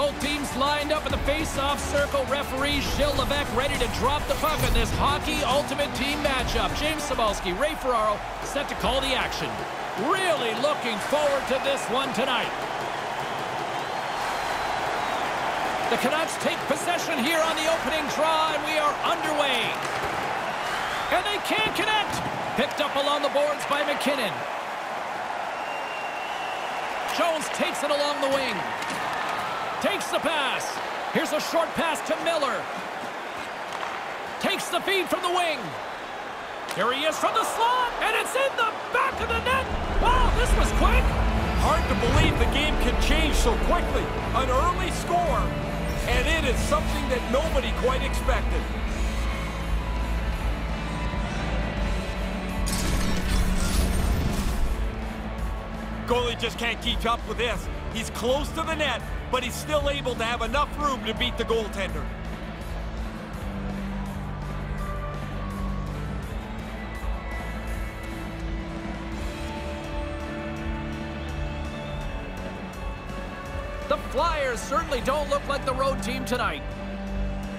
Both teams lined up in the face-off circle. Referee Gilles Levesque ready to drop the puck in this hockey ultimate team matchup. James Cybulski, Ray Ferraro set to call the action. Really looking forward to this one tonight. The Canucks take possession here on the opening draw, and we are underway. And they can't connect. Picked up along the boards by MacKinnon. Jones takes it along the wing. Takes the pass. Here's a short pass to Miller. Takes the feed from the wing. Here he is from the slot, and it's in the back of the net. Wow, this was quick. Hard to believe the game can change so quickly. An early score, and it is something that nobody quite expected. Goalie just can't keep up with this. He's close to the net, but he's still able to have enough room to beat the goaltender. The Flyers certainly don't look like the road team tonight.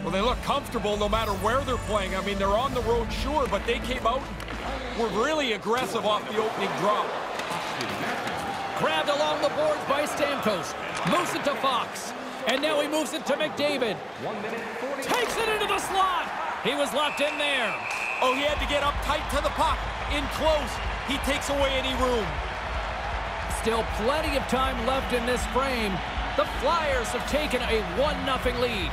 Well, they look comfortable no matter where they're playing. I mean, they're on the road, sure, but they came out and were really aggressive off the opening draw. Grabbed along the boards by Stamkos. Moves it to Fox. And now he moves it to McDavid. Takes it into the slot. He was locked in there. Oh, he had to get up tight to the puck. In close. He takes away any room. Still plenty of time left in this frame. The Flyers have taken a 1-0 lead.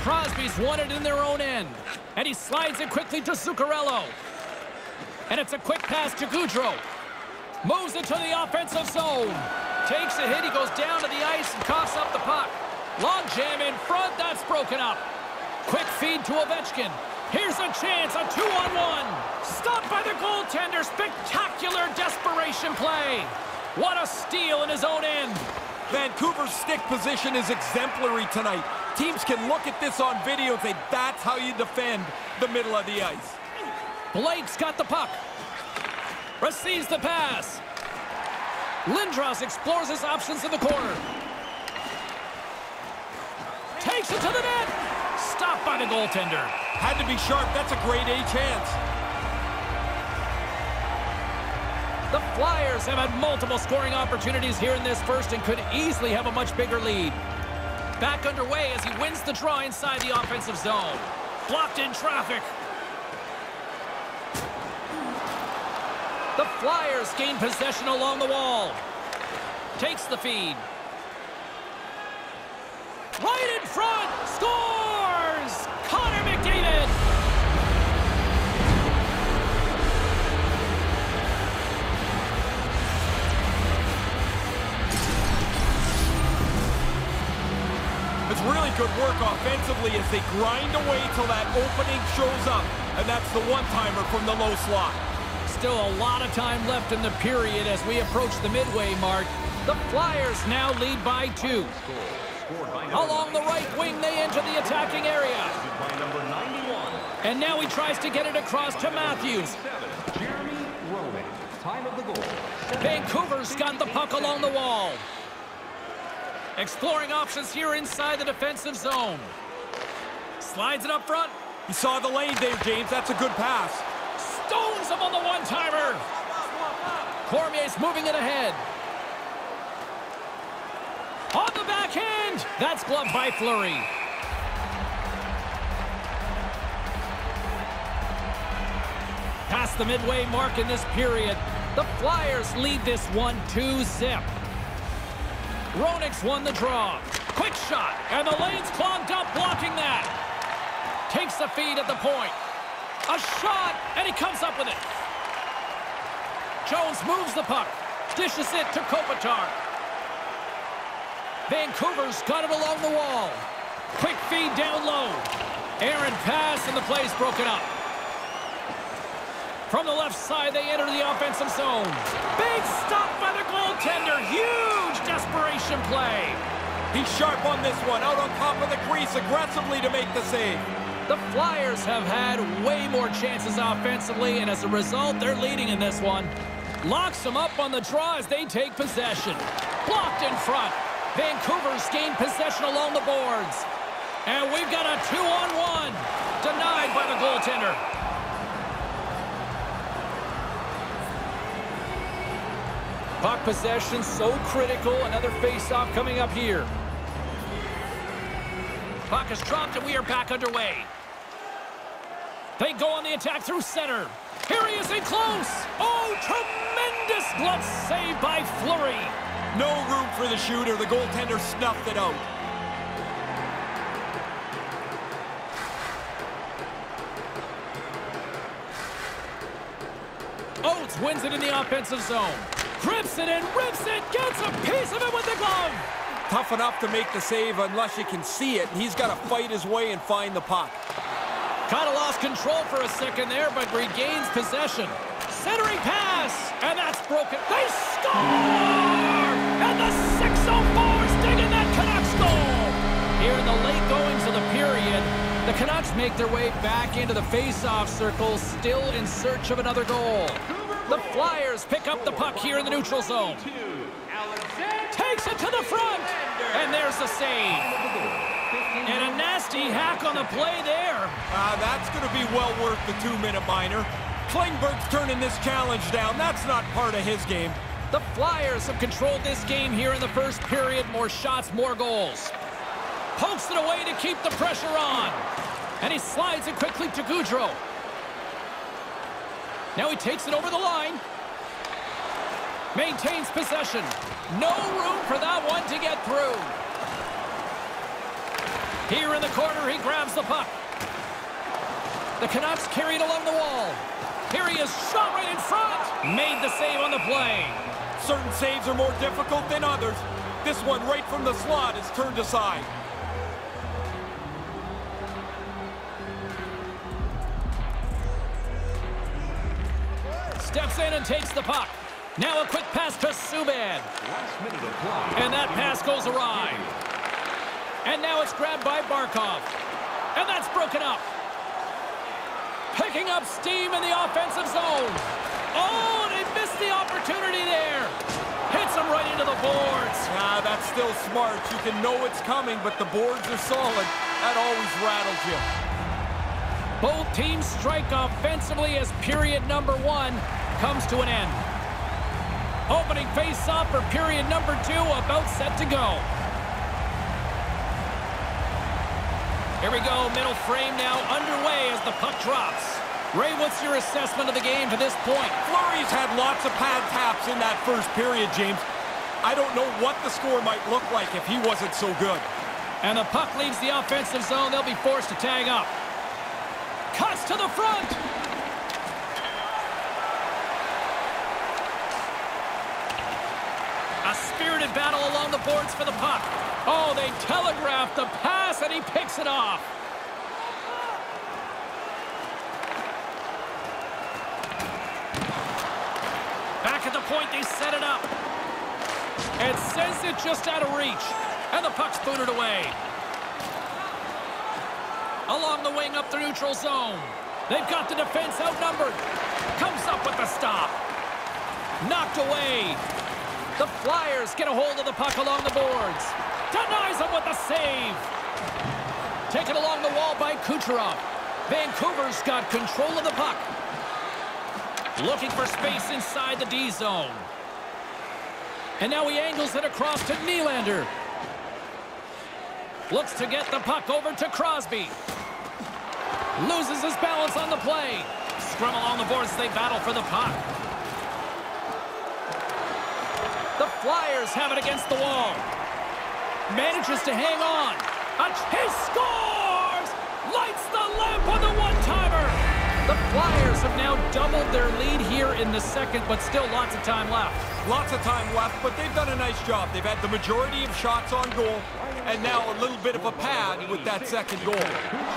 Crosby's won it in their own end. And he slides it quickly to Zuccarello. And it's a quick pass to Gaudreau. Moves it to the offensive zone. Takes a hit. He goes down to the ice and coughs up the puck. Long jam in front. That's broken up. Quick feed to Ovechkin. Here's a chance. A two-on-one. Stopped by the goaltender. Spectacular desperation play. What a steal in his own end. Vancouver's stick position is exemplary tonight. Teams can look at this on video and say, that's how you defend the middle of the ice. Blake's got the puck. Receives the pass. Lindros explores his options in the corner. Takes it to the net. Stopped by the goaltender. Had to be sharp. That's a great A chance. The Flyers have had multiple scoring opportunities here in this first and could easily have a much bigger lead. Back underway as he wins the draw inside the offensive zone. Blocked in traffic. The Flyers gain possession along the wall. Takes the feed. Right in front. Scores! Connor McDavid! It's really good work offensively as they grind away till that opening shows up. And that's the one-timer from the low slot. Still a lot of time left in the period as we approach the midway mark. The Flyers now lead by two. Along the right wing, they enter the attacking area. And now he tries to get it across to Matthews. Vancouver's got the puck along the wall. Exploring options here inside the defensive zone. Slides it up front. You saw the lane, there, James. That's a good pass. Him on the one-timer. Cormier's moving it ahead. On the backhand. That's gloved by Fleury. Past the midway mark in this period, the Flyers lead this one 2-zip. Roenick's won the draw. Quick shot, and the lane's clogged up, blocking that. Takes the feed at the point. A shot, and he comes up with it. Jones moves the puck. Dishes it to Kopitar. Vancouver's got it along the wall. Quick feed down low. Aaron pass, and the play's broken up. From the left side, they enter the offensive zone. Big stop by the goaltender. Huge desperation play. He's sharp on this one, out on top of the crease aggressively to make the save. The Flyers have had way more chances offensively, and as a result, they're leading in this one. Locks them up on the draw as they take possession. Blocked in front. Vancouver's gained possession along the boards. And we've got a two-on-one. Denied by the goaltender. Puck possession so critical. Another face-off coming up here. Puck is dropped and we are back underway. They go on the attack through center. Here he is in close. Oh, tremendous glove save by Fleury. No room for the shooter. The goaltender snuffed it out. Oates wins it in the offensive zone. Grips it and rips it. Gets a piece of it with the glove. Tough enough to make the save unless you can see it. He's got to fight his way and find the puck. Kind of lost control for a second there, but regains possession. Centering pass, and that's broken. They score! And the 604's digging that Canucks goal! Here in the late goings of the period, the Canucks make their way back into the face-off circle, still in search of another goal. The Flyers pick up the puck here in the neutral zone. Takes it to the front, and there's the save. And a nasty hack on the play there. Uh, that's going to be well worth the two-minute minor. Klingberg's turning this challenge down. That's not part of his game. The Flyers have controlled this game here in the first period. More shots, more goals. Pokes it away to keep the pressure on. And he slides it quickly to Gaudreau. Now he takes it over the line. Maintains possession. No room for that one to get through. Here in the corner, he grabs the puck. The Canucks carry it along the wall. Here he is, shot right in front. Made the save on the play. Certain saves are more difficult than others. This one right from the slot is turned aside. Steps in and takes the puck. Now a quick pass to Subban. And that pass goes awry. And now it's grabbed by Barkov. And that's broken up. Picking up steam in the offensive zone. Oh, they missed the opportunity there. Hits him right into the boards. Ah, that's still smart. You can know it's coming, but the boards are solid. That always rattles you. Both teams strike offensively as period number one comes to an end. Opening face-off for period number two, about set to go. Here we go, middle frame now underway as the puck drops. Ray, what's your assessment of the game to this point? Fleury's had lots of pad taps in that first period, James. I don't know what the score might look like if he wasn't so good. And the puck leaves the offensive zone. They'll be forced to tag up. Cuts to the front. A spirited battle along the boards for the puck. Oh, they telegraphed the pass, and he picks it off. Back at the point, they set it up. And sends it just out of reach. And the puck's booted away. Along the wing up the neutral zone. They've got the defense outnumbered. Comes up with the stop. Knocked away. The Flyers get a hold of the puck along the boards. Denies him with the save. Taken along the wall by Kucherov. Vancouver's got control of the puck. Looking for space inside the D zone. And now he angles it across to Nylander. Looks to get the puck over to Crosby. Loses his balance on the play. Scrum along the boards they battle for the puck. The Flyers have it against the wall. Manages to hang on. He scores! Lights the lamp on the one-timer. The Flyers have now doubled their lead here in the second, but still lots of time left. Lots of time left, but they've done a nice job. They've had the majority of shots on goal, and now a little bit of a pad with that second goal.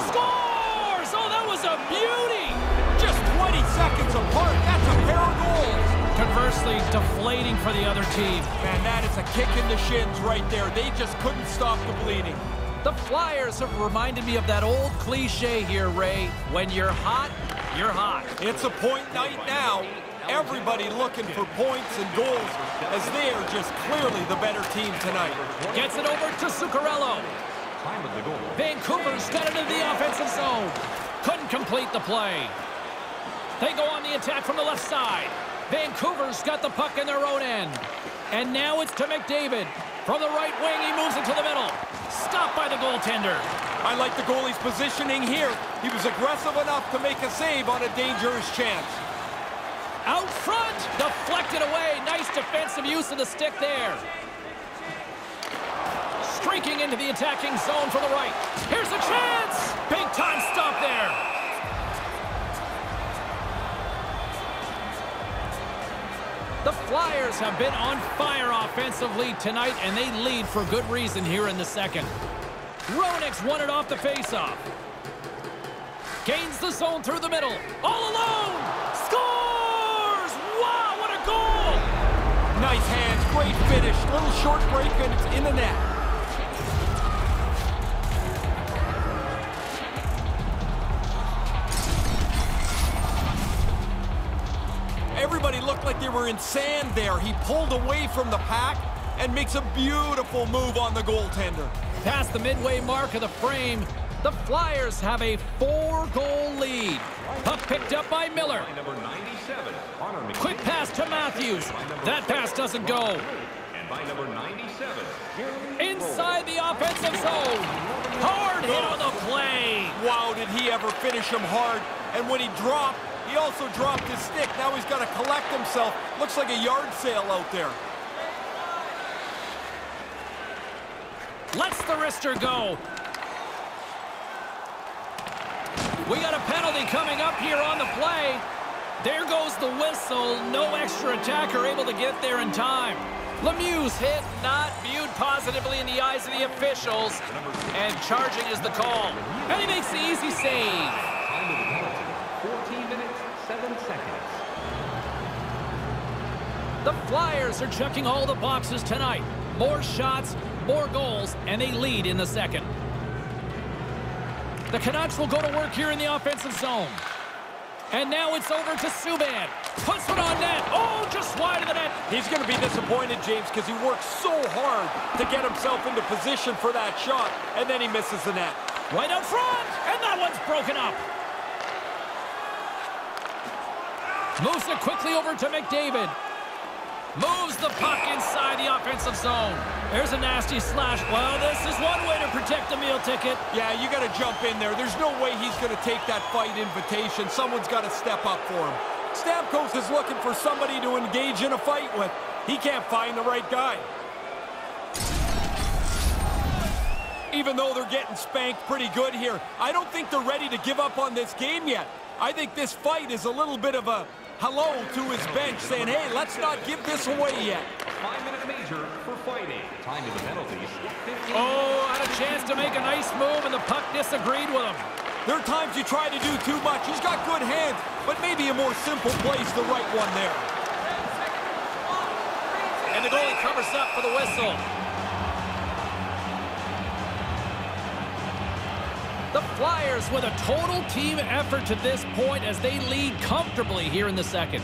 Scores! Oh, that was a beauty! Just 20 seconds apart. That's a pair of goals. Conversely, deflating for the other team. Man, that is a kick in the shins right there. They just couldn't stop the bleeding. The Flyers have reminded me of that old cliche here, Ray. When you're hot, you're hot. It's a point night now. Everybody looking for points and goals as they are just clearly the better team tonight. Gets it over to Zuccarello. Vancouver's got it into the offensive zone. Couldn't complete the play. They go on the attack from the left side. Vancouver's got the puck in their own end. And now it's to McDavid. From the right wing, he moves it to the middle. Stopped by the goaltender. I like the goalie's positioning here. He was aggressive enough to make a save on a dangerous chance. Out front, deflected away. Nice defensive use of the stick there. Streaking into the attacking zone for the right. Here's a chance! Big time stop there. Flyers have been on fire offensively tonight, and they lead for good reason here in the second. Roenick's won it off the faceoff. Gains the zone through the middle. All alone! Scores! Wow, what a goal! Nice hands, great finish. Little short break, and it's in the net. Were in sand there. He pulled away from the pack and makes a beautiful move on the goaltender. Past the midway mark of the frame, the Flyers have a four-goal lead. Puck picked up by Miller. Quick pass to Matthews. That pass doesn't go. Inside the offensive zone. Hard hit on the play. Wow, did he ever finish him hard. And when he dropped, he also dropped his stick. Now he's got to collect himself. Looks like a yard sale out there. Lets the wrister go. We got a penalty coming up here on the play. There goes the whistle. No extra attacker able to get there in time. Lemieux hit, not viewed positively in the eyes of the officials. And charging is the call. And he makes the easy save. 14 minutes, 7 seconds. The Flyers are checking all the boxes tonight. More shots, more goals, and they lead in the second. The Canucks will go to work here in the offensive zone. And now it's over to Subban. Puts it on net. Oh, just wide of the net. He's going to be disappointed, James, because he worked so hard to get himself into position for that shot, and then he misses the net. Right out front, and that one's broken up. Moves it quickly over to McDavid. Moves the puck inside the offensive zone. There's a nasty slash. Well, this is one way to protect a meal ticket. Yeah, you got to jump in there. There's no way he's going to take that fight invitation. Someone's got to step up for him. Stamkos is looking for somebody to engage in a fight with. He can't find the right guy. Even though they're getting spanked pretty good here, I don't think they're ready to give up on this game yet. I think this fight is a little bit of a hello to his bench saying, hey, let's not give this away yet. Five-minute major for fighting. Time to the penalties. 15 Oh, had a chance to make a nice move, and the puck disagreed with him. There are times you try to do too much. He's got good hands, but maybe a more simple play's the right one there. And the goalie covers up for the whistle. Flyers with a total team effort to this point as they lead comfortably here in the second.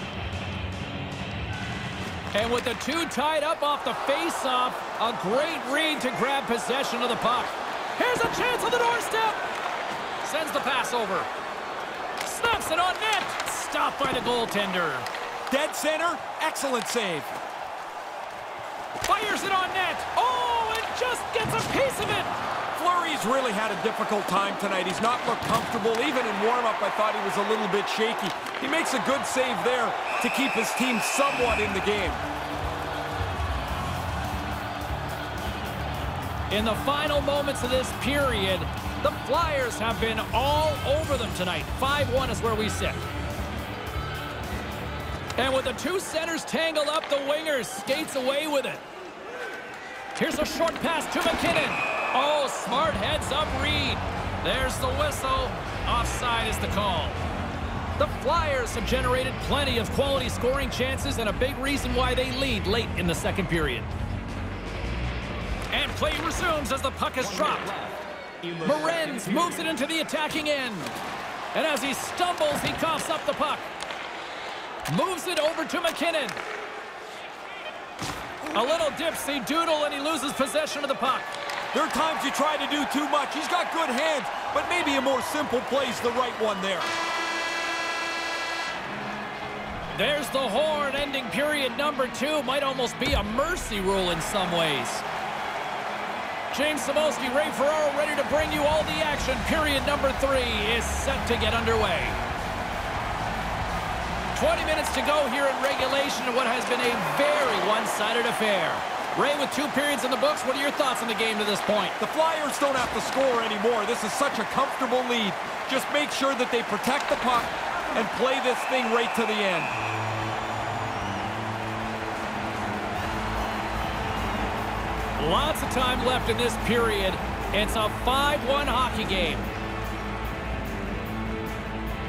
And with the two tied up off the face-off, a great read to grab possession of the puck. Here's a chance on the doorstep. Sends the pass over. Snaps it on net. Stopped by the goaltender. Dead center, excellent save. Fires it on net. Oh, and just gets a piece of it. Fleury's really had a difficult time tonight. He's not looked comfortable. Even in warm-up, I thought he was a little bit shaky. He makes a good save there to keep his team somewhat in the game. In the final moments of this period, the Flyers have been all over them tonight. 5-1 is where we sit. And with the two centers tangled up, the wingers skates away with it. Here's a short pass to MacKinnon. Oh, smart heads-up read. There's the whistle. Offside is the call. The Flyers have generated plenty of quality scoring chances and a big reason why they lead late in the second period. And play resumes as the puck is dropped. Morenz moves it into the attacking end. And as he stumbles, he coughs up the puck. Moves it over to MacKinnon. A little dipsy doodle and he loses possession of the puck. There are times you try to do too much. He's got good hands, but maybe a more simple play's the right one there. There's the horn ending period number two. Might almost be a mercy rule in some ways. James Cybulski, Ray Ferraro ready to bring you all the action. Period number three is set to get underway. 20 minutes to go here in regulation in what has been a very one-sided affair. Ray, with two periods in the books, what are your thoughts on the game to this point? The Flyers don't have to score anymore. This is such a comfortable lead. Just make sure that they protect the puck and play this thing right to the end. Lots of time left in this period. It's a 5-1 hockey game.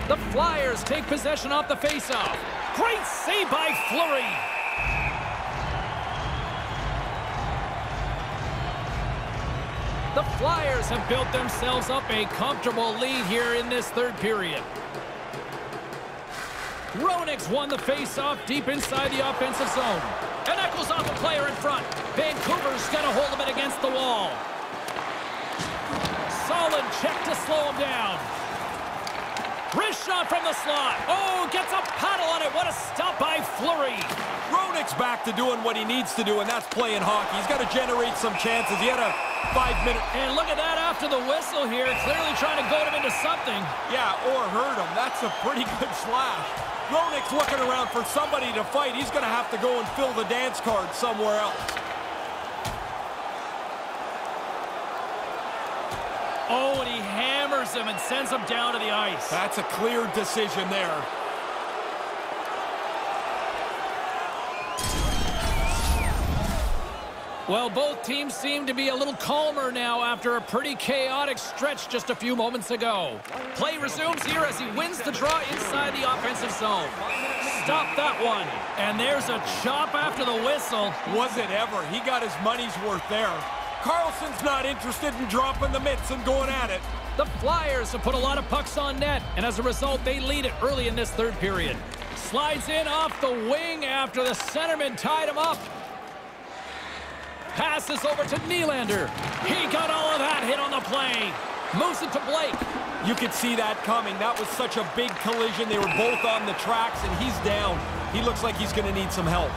The Flyers take possession off the faceoff. Great save by Fleury. Flyers have built themselves up a comfortable lead here in this third period. Roenick's won the faceoff deep inside the offensive zone. And that goes off a player in front. Vancouver's got a hold of it against the wall. Solid check to slow him down. Wrist shot from the slot. Oh, gets a paddle on it. What a stop by Fleury. Roenick's back to doing what he needs to do, and that's playing hockey. He's got to generate some chances. He had a five-minute... And look at that after the whistle here. Clearly trying to goad him into something. Yeah, or hurt him. That's a pretty good slash. Roenick's looking around for somebody to fight. He's going to have to go and fill the dance card somewhere else. Oh, and he hammers him and sends him down to the ice. That's a clear decision there. Well, both teams seem to be a little calmer now after a pretty chaotic stretch just a few moments ago. Play resumes here as he wins the draw inside the offensive zone. Stop that one. And there's a chop after the whistle. Was it ever? He got his money's worth there. Carlson's not interested in dropping the mitts and going at it. The Flyers have put a lot of pucks on net, and as a result, they lead it early in this third period. Slides in off the wing after the centerman tied him up. Passes over to Nylander. He got all of that hit on the play. Moves it to Blake. You could see that coming. That was such a big collision. They were both on the tracks, and he's down. He looks like he's going to need some help.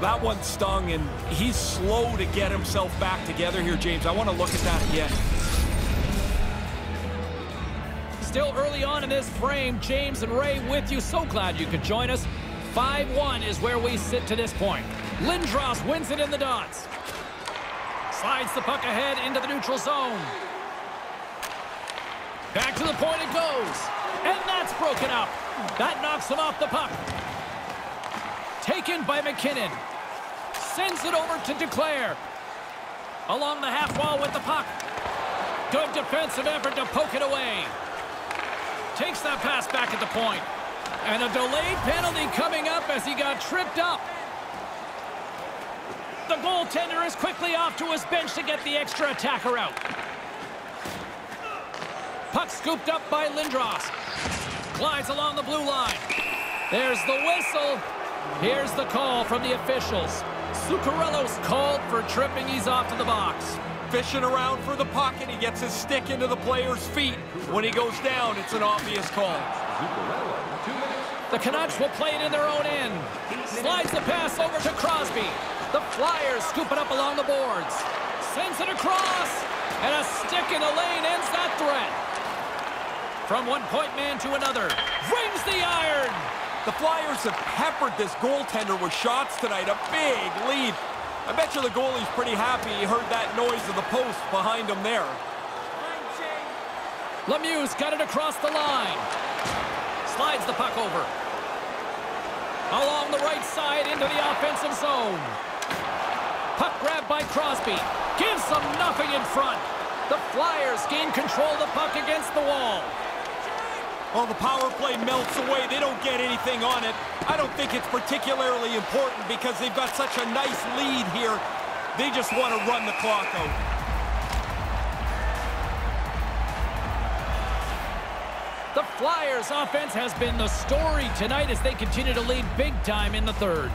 That one stung, and he's slow to get himself back together here, James. I want to look at that again. Still early on in this frame, James and Ray with you. So glad you could join us. 5-1 is where we sit to this point. Lindros wins it in the dots. Slides the puck ahead into the neutral zone. Back to the point it goes. And that's broken up. That knocks him off the puck. Taken by MacKinnon. Sends it over to Declare. Along the half wall with the puck. Good defensive effort to poke it away. Takes that pass back at the point. And a delayed penalty coming up as he got tripped up. The goaltender is quickly off to his bench to get the extra attacker out. Puck scooped up by Lindros. Glides along the blue line. There's the whistle. Here's the call from the officials. Zuccarello's called for tripping. He's off to the box. Fishing around for the puck, and he gets his stick into the player's feet. When he goes down, it's an obvious call. The Canucks will play it in their own end. Slides the pass over to Crosby. The Flyers scoop it up along the boards. Sends it across. And a stick in the lane ends that threat. From one point man to another. Rings the iron. The Flyers have peppered this goaltender with shots tonight. A big lead. I bet you the goalie's pretty happy he heard that noise of the post behind him there. Lemieux got it across the line. Slides the puck over. Along the right side into the offensive zone. Puck grabbed by Crosby. Gives them nothing in front. The Flyers gain control of the puck against the wall. Well, the power play melts away. They don't get anything on it. I don't think it's particularly important because they've got such a nice lead here. They just want to run the clock out. The Flyers offense has been the story tonight as they continue to lead big time in the third.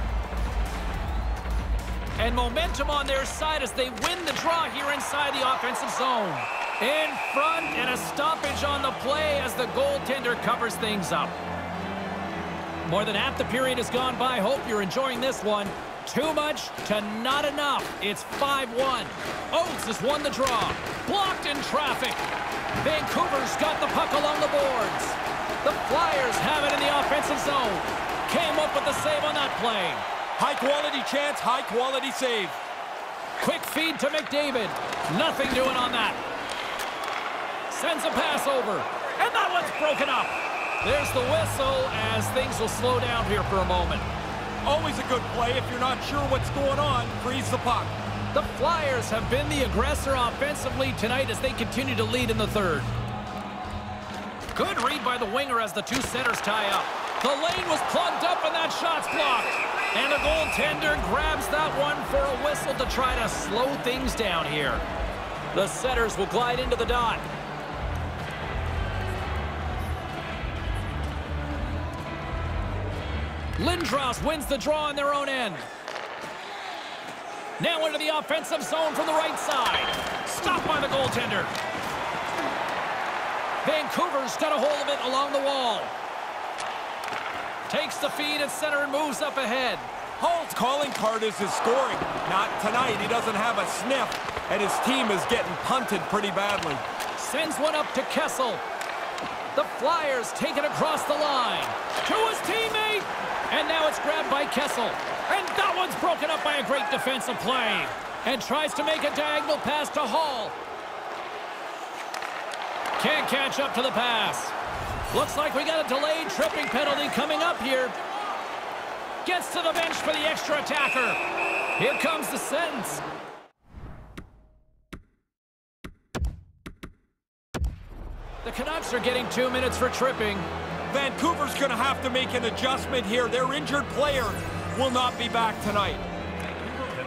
And momentum on their side as they win the draw here inside the offensive zone. In front and a stoppage on the play as the goaltender covers things up. More than half the period has gone by. Hope you're enjoying this one. Too much to not enough. It's 5-1. Oates has won the draw. Blocked in traffic. Vancouver's got the puck along the boards. The Flyers have it in the offensive zone. Came up with the save on that play. High quality chance, high quality save. Quick feed to McDavid. Nothing doing on that. Sends a pass over. And that one's broken up. There's the whistle as things will slow down here for a moment. Always a good play if you're not sure what's going on. Freeze the puck. The Flyers have been the aggressor offensively tonight as they continue to lead in the third. Good read by the winger as the two centers tie up. The lane was plugged up and that shot's blocked. And the goaltender grabs that one for a whistle to try to slow things down here. The setters will glide into the dot. Lindros wins the draw on their own end. Now into the offensive zone from the right side. Stopped by the goaltender. Vancouver's got a hold of it along the wall. Takes the feed at center and moves up ahead. Hall's calling card is his scoring. Not tonight. He doesn't have a sniff, and his team is getting punted pretty badly. Sends one up to Kessel. The Flyers take it across the line. To his teammate. And now it's grabbed by Kessel. And that one's broken up by a great defensive play. And tries to make a diagonal pass to Hall. Can't catch up to the pass. Looks like we got a delayed tripping penalty coming up here. Gets to the bench for the extra attacker. Here comes the sentence. The Canucks are getting two minutes for tripping. Vancouver's going to have to make an adjustment here. Their injured player will not be back tonight.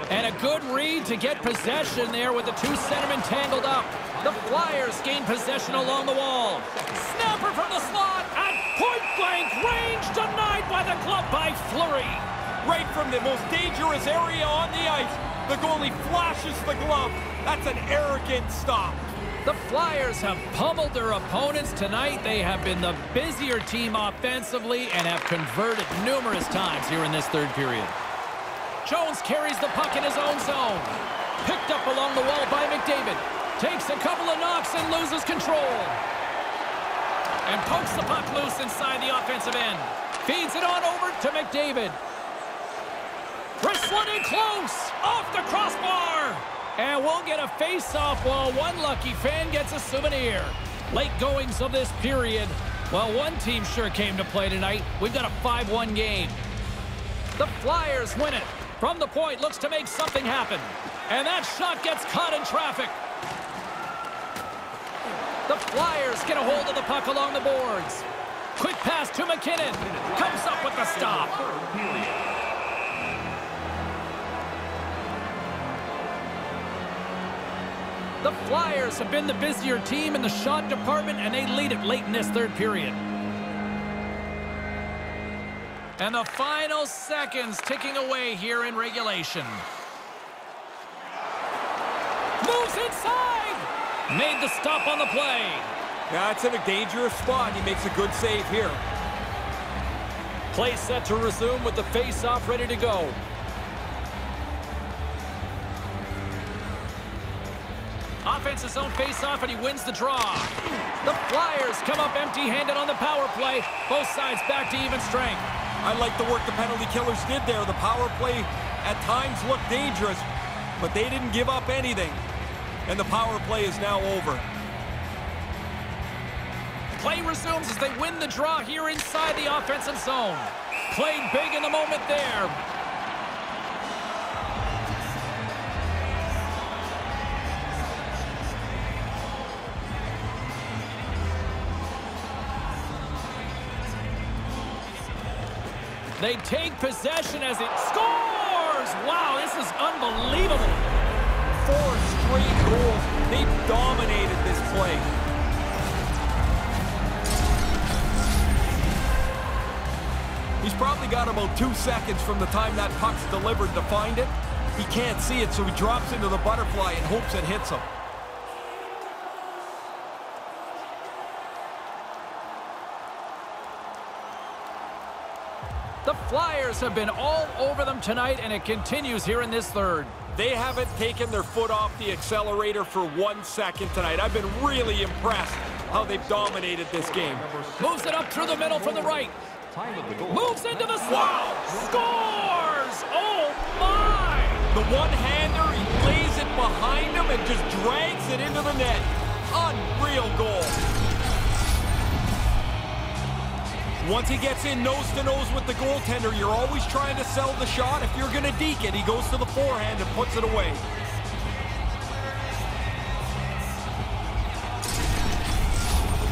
And a good read to get possession there with the two centermen tangled up. The Flyers gain possession along the wall. Snapper from the slot at point-blank range denied by the glove by Fleury. Right from the most dangerous area on the ice, the goalie flashes the glove. That's an arrogant stop. The Flyers have pummeled their opponents tonight. They have been the busier team offensively and have converted numerous times here in this third period. Jones carries the puck in his own zone. Picked up along the wall by McDavid. Takes a couple of knocks and loses control. And pokes the puck loose inside the offensive end. Feeds it on over to McDavid. Wrestling in close. Off the crossbar. And we'll get a face-off while one lucky fan gets a souvenir. Late goings of this period. Well, one team sure came to play tonight. We've got a 5-1 game. The Flyers win it. From the point, looks to make something happen. And that shot gets caught in traffic. The Flyers get a hold of the puck along the boards. Quick pass to MacKinnon. Comes up with the stop. The Flyers have been the busier team in the shot department, and they lead it late in this third period. And the final seconds ticking away here in regulation. Moves inside! Made the stop on the play. It's in a dangerous spot. He makes a good save here. Play set to resume with the face-off ready to go. Offensive zone face-off, and he wins the draw. The Flyers come up empty-handed on the power play. Both sides back to even strength. I like the work the penalty killers did there. The power play at times looked dangerous, but they didn't give up anything. And the power play is now over. Play resumes as they win the draw here inside the offensive zone. Played big in the moment there. They take possession as it scores! Wow, this is unbelievable. Four straight goals. They've dominated this play. He's probably got about two seconds from the time that puck's delivered to find it. He can't see it, so he drops into the butterfly and hopes it hits him. Flyers have been all over them tonight, and it continues here in this third. They haven't taken their foot off the accelerator for one second tonight. I've been really impressed how they've dominated this game. Moves it up through the middle from the right. Time of the goal. Moves into the slot. Scores! Oh, my! The one-hander, he lays it behind him and just drags it into the net. Unreal goal. Once he gets in nose-to-nose with the goaltender, you're always trying to sell the shot. If you're going to deke it, he goes to the forehand and puts it away.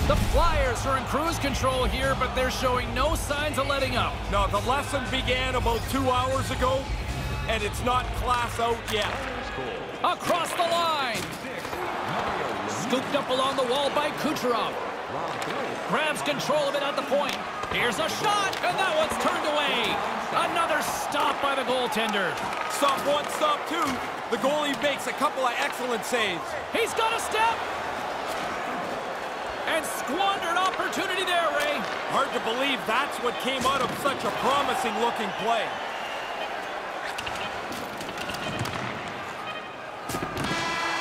The Flyers are in cruise control here, but they're showing no signs of letting up. Now, the lesson began about two hours ago, and it's not class out yet. Across the line. Scooped up along the wall by Kucherov. Grabs control of it at the point. Here's a shot, and that one's turned away. Another stop by the goaltender. Stop one, stop two. The goalie makes a couple of excellent saves. He's got a step. And squandered opportunity there, Ray. Hard to believe that's what came out of such a promising looking play.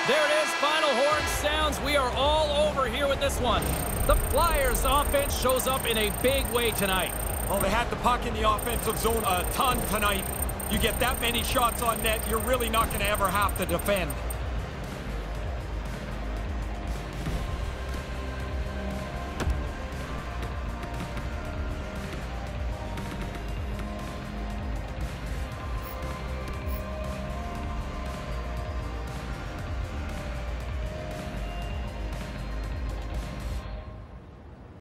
There it is, final horn sounds. We are all over here with this one. The Flyers offense shows up in a big way tonight. Well, they had the puck in the offensive zone a ton tonight. You get that many shots on net, you're really not going to ever have to defend.